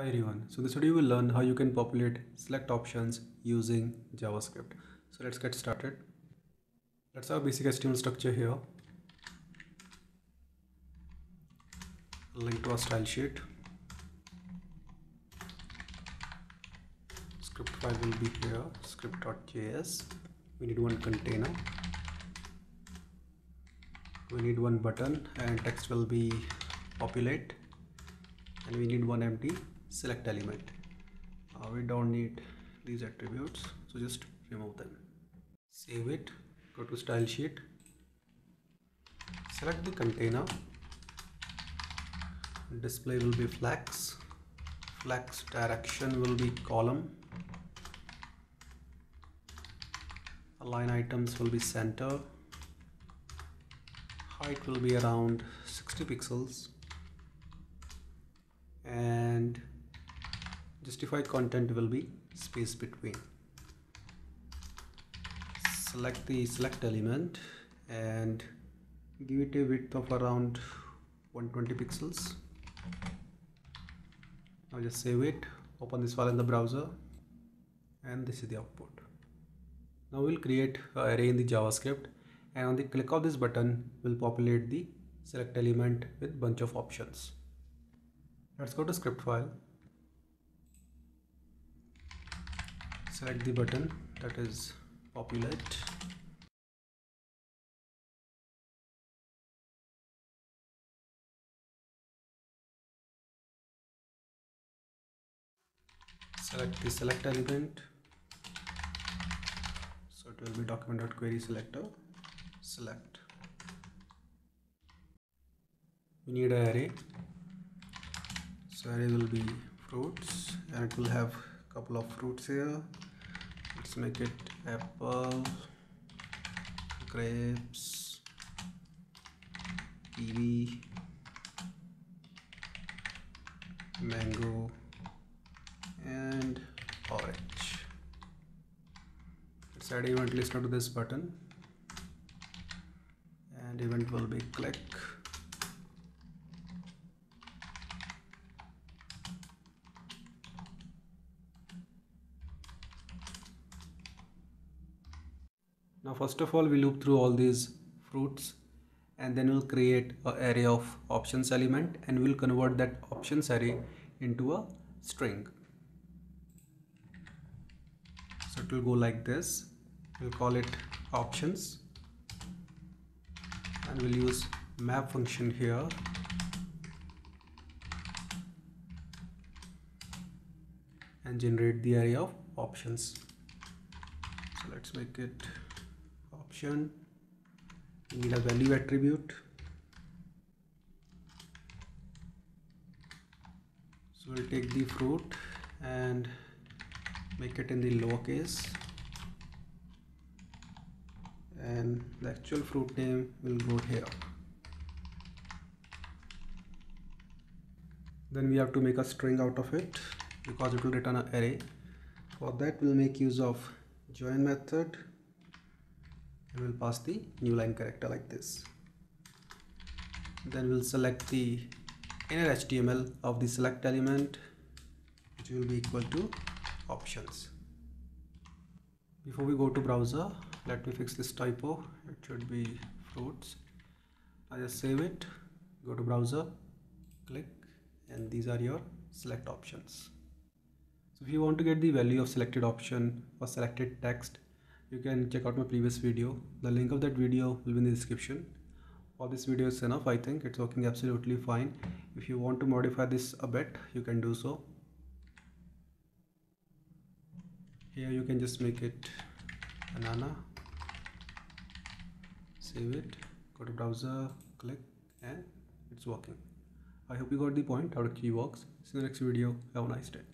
Hi everyone, so this video will learn how you can populate select options using JavaScript. So let's get started. Let's have a basic HTML structure here. Link to our style sheet. Script file will be here, script.js. We need one container. We need one button and text will be populate and we need one empty select element. Uh, we don't need these attributes so just remove them. Save it go to style sheet. Select the container. Display will be flex. Flex direction will be column. Align items will be center. Height will be around 60 pixels and justified content will be space between. Select the select element and give it a width of around 120 pixels. Now just save it open this file in the browser and this is the output. Now we'll create an array in the javascript and on the click of this button we'll populate the select element with bunch of options. Let's go to script file select the button that is populate select the select element. So it will be document.query selector. Select. We need an array. So array will be fruits and it will have a couple of fruits here let's make it apple grapes kiwi mango and orange. Let's add event listener to this button. And event will be click now first of all we loop through all these fruits and then we'll create an array of options element and we'll convert that options array into a string. So it will go like this. We'll call it options and we'll use map function here. And generate the array of options. So let's make it option. We need a value attribute. So we'll take the fruit and make it in the lowercase. And the actual fruit name will go here. Then we have to make a string out of it because it will return an array. For that we'll make use of join method and we'll pass the new line character like this. Then we'll select the inner HTML of the select element which will be equal to options. Before we go to browser let me fix this typo. It should be fruits. I just save it go to browser click and these are your select options. So if you want to get the value of selected option or selected text you can check out my previous video. The link of that video will be in the description. For this video is enough i think. It's working absolutely fine. If you want to modify this a bit you can do so. Here you can just make it banana. Save it. Go to browser click and it's working. I hope you got the point how the key works. See you in the next video. Have a nice day